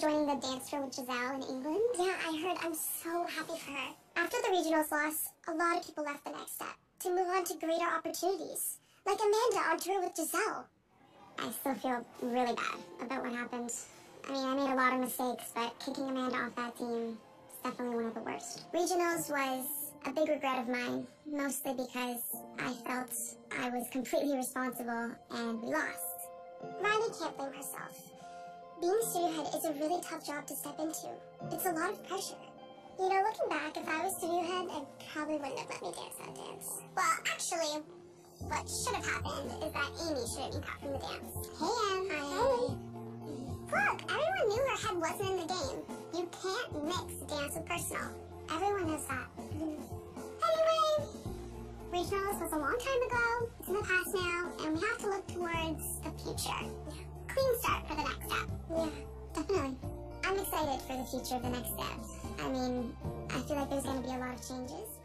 Joining the dance tour with Giselle in England? Yeah, I heard. I'm so happy for her. After the regionals loss, a lot of people left the next step to move on to greater opportunities. Like Amanda on tour with Giselle. I still feel really bad about what happened. I mean, I made a lot of mistakes, but kicking Amanda off that team is definitely one of the worst. Regionals was a big regret of mine, mostly because I felt I was completely responsible and we lost. Riley can't blame herself. Being studio head is a really tough job to step into. It's a lot of pressure. You know, looking back, if I was studio head, I probably wouldn't have let me dance that dance. Well, actually, what should have happened is that Amy should have been cut from the dance. Hey, Anne. Hi. Hey. Look, everyone knew her head wasn't in the game. You can't mix dance with personal. Everyone knows that. Anyway, regionals was a long time ago. It's in the past now, and we have to look towards the future. Clean start for the next step. Yeah, definitely. I'm excited for the future of the next step. I mean, I feel like there's going to be a lot of changes.